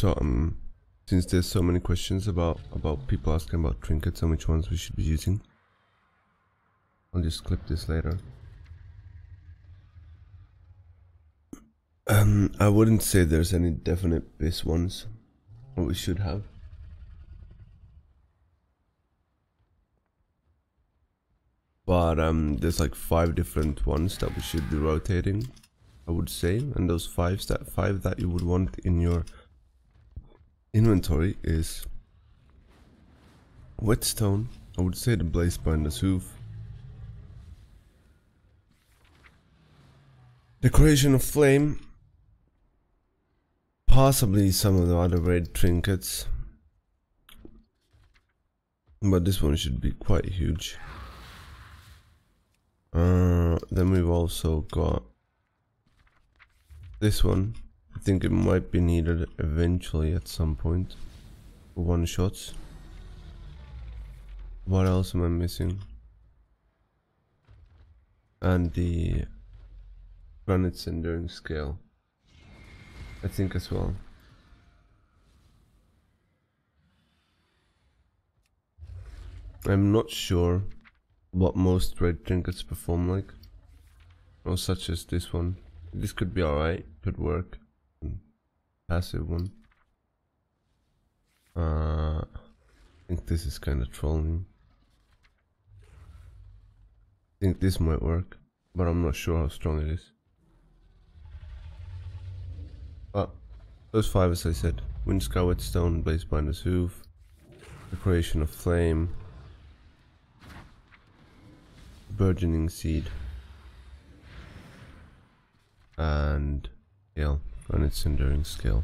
So um, since there's so many questions about about people asking about trinkets and which ones we should be using, I'll just clip this later. Um, I wouldn't say there's any definite best ones, what we should have. But um, there's like five different ones that we should be rotating, I would say, and those five that five that you would want in your inventory is whetstone. I would say the blaze Blazebinder's hoof, decoration of flame, possibly some of the other red trinkets, but this one should be quite huge. Uh, then we've also got this one. I think it might be needed eventually at some point one shots. What else am I missing? And the Granyth's enduring scale. I think as well. I'm not sure what most red trinkets perform like. Or such as this one. This could be alright, could work. Passive one. Uh, I think this is kind of trolling. I think this might work, but I'm not sure how strong it is. But those five, as I said, Windscar Whetstone, Blazebinder's Hoof, Decoration of Flame, Burgeoning Seed, and Scale, Granyth's Enduring Scale.